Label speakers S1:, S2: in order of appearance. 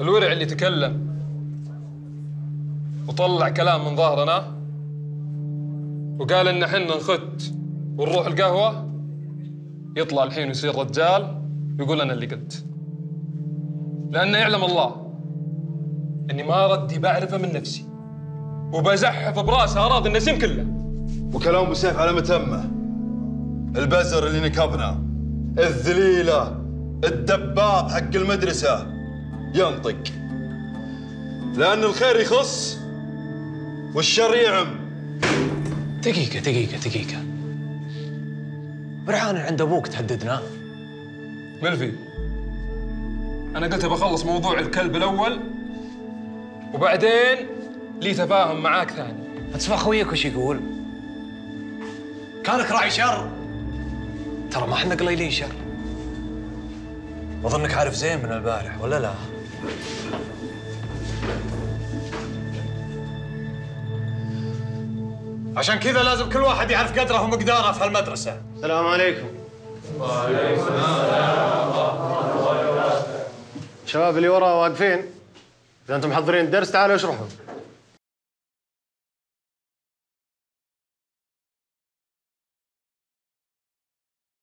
S1: يتكلم وطلع كلام من ظهرنا وقال إن حنا نخت ونروح القهوة يطلع الحين ويصير رجال ويقول أنا اللي قلت. لأنه يعلم الله إني ما ردي بعرفه من نفسي وبزحف براسه أراضي النسيم كله.
S2: وكلام أبو سيف على متمه. البزر اللي نكبنا الذليلة الدباب حق المدرسة. ينطق. لأن الخير يخص والشر يعم.
S3: دقيقة دقيقة دقيقة. برهان عند أبوك تهددنا.
S1: ملفي أنا قلت بخلص موضوع الكلب الأول وبعدين لي تفاهم معاك ثاني.
S3: تسمع خويك وش يقول؟ كانك راعي شر. ترى ما إحنا قليلين شر. اظنك عارف زين من البارح ولا لا؟ عشان كذا لازم كل واحد يعرف قدره ومقداره في هالمدرسة.
S4: السلام عليكم. شباب اللي ورا واقفين إذا أنتم محضرين الدرس تعالوا اشرحوا.